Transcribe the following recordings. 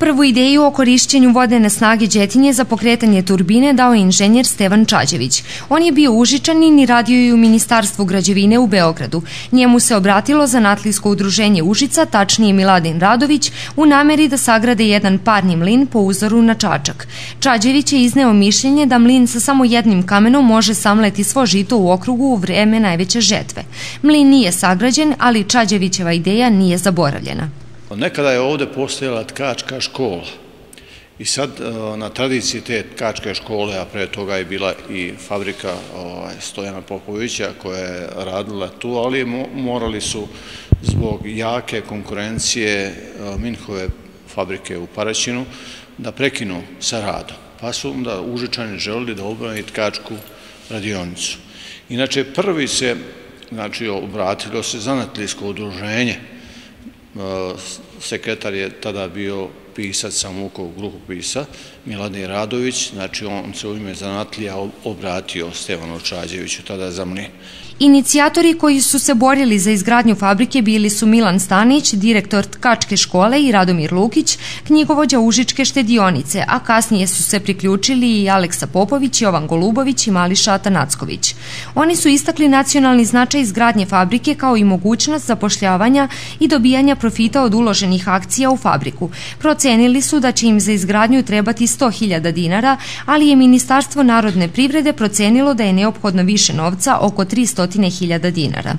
Prvu ideju o korišćenju vodene snage Đetinje za pokretanje turbine dao je inženjer Stevan Čađević. On je bio užičanin i radio je u Ministarstvu građevine u Beogradu. Njemu se obratilo zanatlijsko udruženje Užica, tačnije Miladin Radović, u nameri da sagrade jedan parni mlin po uzoru na Čačak. Čađević je izneo mišljenje da mlin sa samo jednim kamenom može samleti svo žito u okrugu u vreme najveće žetve. Mlin nije sagrađen, ali Čađevićeva ideja nije zaboravljena. Pa nekada je ovde postojala tkačka škola i sad e, na tradiciji te tkačke škole, a pre toga je bila i fabrika ovaj, Stojana Popovića koja je radila tu, ali morali su zbog jake konkurencije e, Minhove fabrike u Paraćinu da prekinu sa radom. Pa su onda Užičani želili da obrani tkačku radionicu. Inače, prvi se znači, obratilo se zanatlijsko udruženje sekretar je tada bio pisac samukog grupu pisa, Miladin Radović, znači on se u ime zanatlija obratio Stevanu Čađeviću, tada za mne. Inicijatori koji su se borili za izgradnju fabrike bili su Milan Stanić, direktor Tkačke škole i Radomir Lukić, knjigovođa Užičke štedionice, a kasnije su se priključili i Aleksa Popović, Jovan Golubović i Mališa Atanacković. Oni su istakli nacionalni značaj izgradnje fabrike kao i mogućnost zapošljavanja i dobijanja profita od uloženih akcija u fabriku. Procenili su da će im za izgradnju trebati 100.000 dinara, ali je Ministarstvo narodne privrede procenilo da je neophodno više novca, oko 300.000 dinara.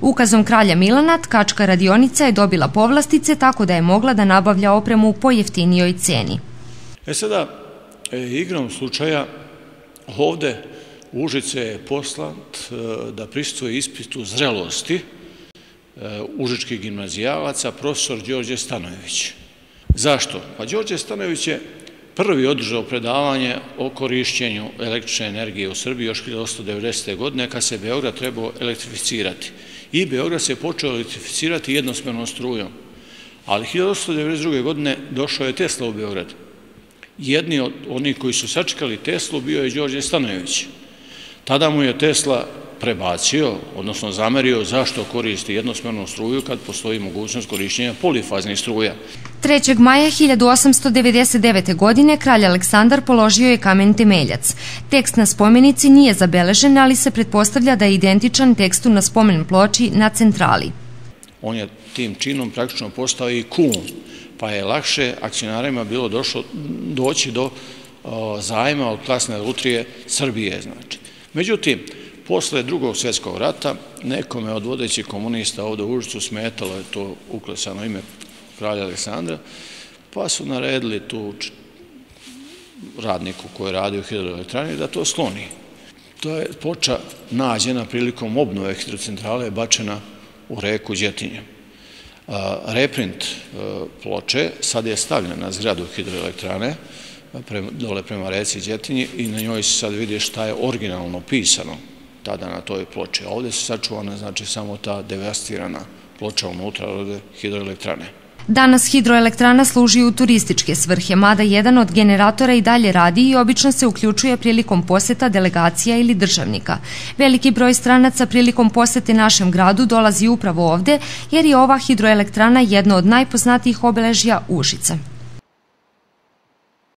Ukazom kralja Milana, tkačka radionica je dobila povlastice tako da je mogla da nabavlja opremu po jeftinijoj ceni. E sada, e, igrom slučaja, ovde Užice je poslat e, da pristuje ispitu zrelosti e, užičkih gimnazijalaca, profesor Đorđe Stanojević. Zašto? Pa Đorđe Stanojević je prvi održao predavanje o korišćenju električne energije u Srbiji još 1990. godine kad se Beograd trebao elektrificirati. I Beograd se počeo elektrificirati jednosmernom strujom. Ali 1992. godine došao je Tesla u Beograd. Jedni od onih koji su sačekali Teslu bio je Đorđe Stanojević. Tada mu je Tesla prebacio, odnosno zamerio zašto koristi jednosmernu struju kad postoji mogućnost korišćenja polifaznih struja. 3. maja 1899. godine kralj Aleksandar položio je kamen temeljac. Tekst na spomenici nije zabeležen, ali se pretpostavlja da je identičan tekstu na spomen ploči na centrali. On je tim činom praktično postao i kum, pa je lakše akcionarima bilo došlo doći do zajma od klasne lutrije Srbije. Znači. Međutim, Posle drugog svjetskog rata, nekome od vodećih komunista ovde u Užicu smetalo je to uklesano ime kralja Aleksandra, pa su naredili tu radniku koji radi u hidroelektrani da to skloni. To je poča nađena prilikom obnove hidrocentrale bačena u reku Đetinje. Reprint e, ploče sad je stavljena na zgradu hidroelektrane, dole prema reci Đetinje i na njoj se sad vidi šta je originalno pisano tada na toj ploči. Ovdje se sačuvana znači samo ta devastirana ploča unutra od hidroelektrane. Danas hidroelektrana služi u turističke svrhe, mada jedan od generatora i dalje radi i obično se uključuje prilikom poseta delegacija ili državnika. Veliki broj stranaca prilikom posete našem gradu dolazi upravo ovde, jer je ova hidroelektrana jedno od najpoznatijih obeležja Užica.